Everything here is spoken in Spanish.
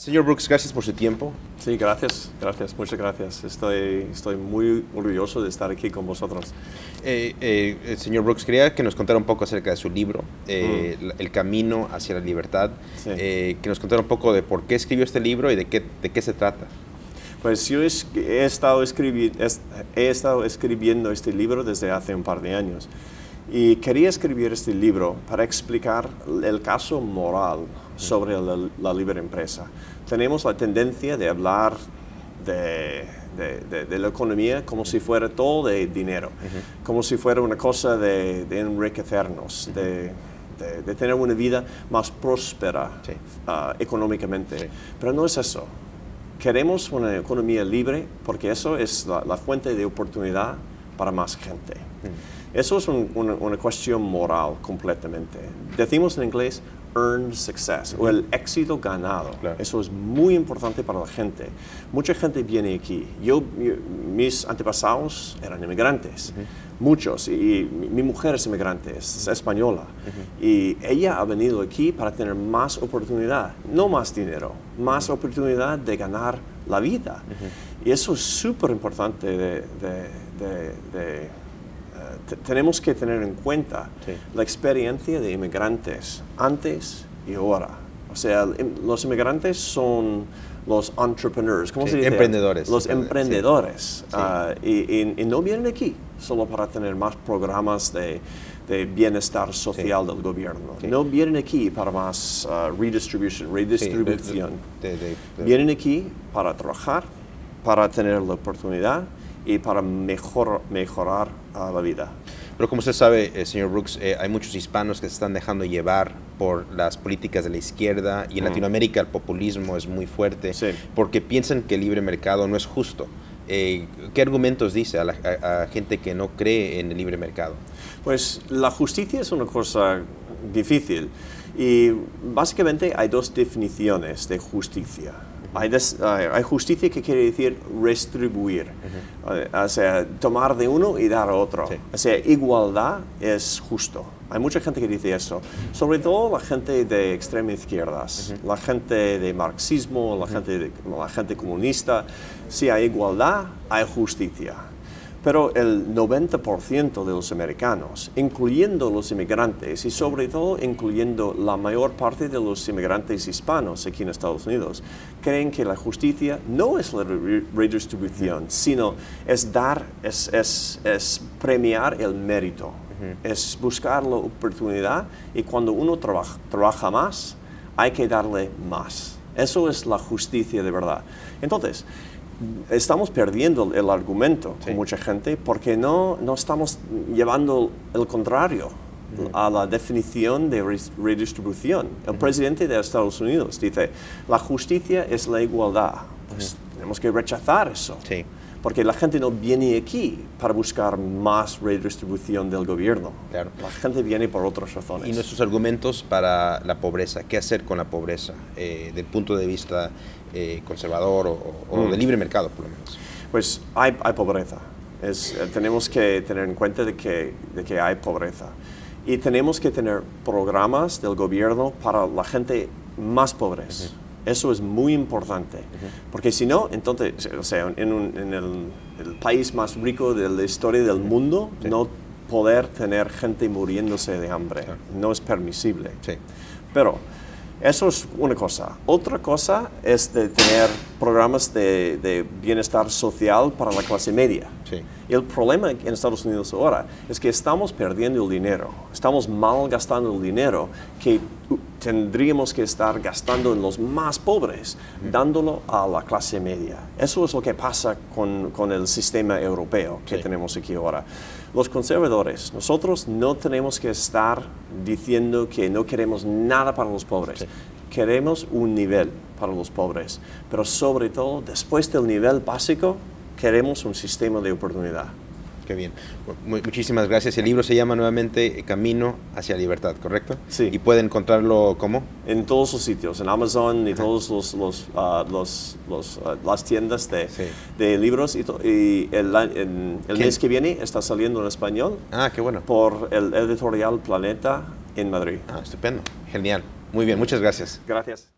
Señor Brooks, gracias por su tiempo. Sí, gracias, gracias, muchas gracias. Estoy, estoy muy orgulloso de estar aquí con vosotros. Eh, eh, señor Brooks, quería que nos contara un poco acerca de su libro, eh, mm. El Camino hacia la Libertad, que nos contara un poco de por qué escribió este libro y de qué, de qué se trata. Pues yo he, estado he estado escribiendo este libro desde hace un par de años y quería escribir este libro para explicar el caso moral sobre la, libre empresa. Tenemos la tendencia de hablar de, la economía como si fuera todo de dinero, como si fuera una cosa de, enriquecernos, de, tener una vida más próspera ah, económicamente. Pero no es eso. Queremos una economía libre porque eso es la, fuente de oportunidad para más gente. Eso es una, cuestión moral completamente. Decimos en inglés earned success o el éxito ganado. Eso es muy importante para la gente. Mucha gente viene aquí. Yo, mis antepasados eran inmigrantes, muchos, y mi, mujer es inmigrante, es, española. Y ella ha venido aquí para tener más oportunidad, no más dinero, más oportunidad de ganar la vida. Y eso es súper importante de tenemos que tener en cuenta la experiencia de inmigrantes antes y ahora. O sea, los inmigrantes son los entrepreneurs, ¿cómo se dice? Emprendedores. Los emprendedores. Ah, y, no vienen aquí solo para tener más programas de, bienestar social del gobierno. No vienen aquí para más uh, redistribution, redistribución. vienen aquí para trabajar, para tener la oportunidad y para mejor, mejorar la vida. Pero como usted sabe, eh, señor Brooks, eh, hay muchos hispanos que se están dejando llevar por las políticas de la izquierda y en Latinoamérica el populismo es muy fuerte porque piensan que el libre mercado no es justo. Eh, ¿Qué argumentos dice a la gente que no cree en el libre mercado? Pues la justicia es una cosa difícil y básicamente hay dos definiciones de justicia. Hay, justicia que quiere decir restribuir, o sea, tomar de uno y dar a otro. O sea, igualdad es justo. Hay mucha gente que dice eso, sobre todo la gente de extrema izquierdas, la gente de marxismo, la, gente la gente comunista. Si hay igualdad, hay justicia. Pero el 90% de los americanos, incluyendo los inmigrantes y sobre todo incluyendo la mayor parte de los inmigrantes hispanos aquí en Estados Unidos, creen que la justicia no es la redistribución, sino es dar, es, es, es premiar el mérito, es buscar la oportunidad y cuando uno trabaja, trabaja más, hay que darle más. Eso es la justicia de verdad. Entonces, estamos perdiendo el argumento con mucha gente porque no, no estamos llevando el contrario a la definición de redistribución. El presidente de Estados Unidos dice, la justicia es la igualdad. Pues tenemos que rechazar eso. Porque la gente no viene aquí para buscar más redistribución del gobierno. La gente viene por otras razones. Y nuestros argumentos para la pobreza, ¿qué hacer con la pobreza eh, del punto de vista eh, conservador o, mm. de libre mercado, por lo menos? Pues hay, hay pobreza. Es, eh, tenemos que tener en cuenta de que, de que hay pobreza. Y tenemos que tener programas del gobierno para la gente más pobres. Eso es muy importante, porque si no, entonces, o sea, en, el, país más rico de la historia del mundo, no poder tener gente muriéndose de hambre, no es permisible. Pero eso es una cosa. Otra cosa es de tener programas de, bienestar social para la clase media. el problema en Estados Unidos ahora es que estamos perdiendo el dinero, estamos malgastando el dinero que tendríamos que estar gastando en los más pobres, dándolo a la clase media. Eso es lo que pasa con, el sistema europeo que tenemos aquí ahora. Los conservadores, nosotros no tenemos que estar diciendo que no queremos nada para los pobres. Queremos un nivel para los pobres, pero sobre todo, después del nivel básico, queremos un sistema de oportunidad. Qué bien. muchísimas gracias. El libro se llama nuevamente Camino hacia Libertad, ¿correcto? Sí. ¿Y puede encontrarlo cómo? En todos los sitios, en Amazon y todas los, los, ah, ah, las tiendas de, de libros. Y, el, el mes que viene está saliendo en español. Ah, qué bueno. Por el editorial Planeta en Madrid. Ah, estupendo. Genial. Muy bien, muchas gracias. Gracias.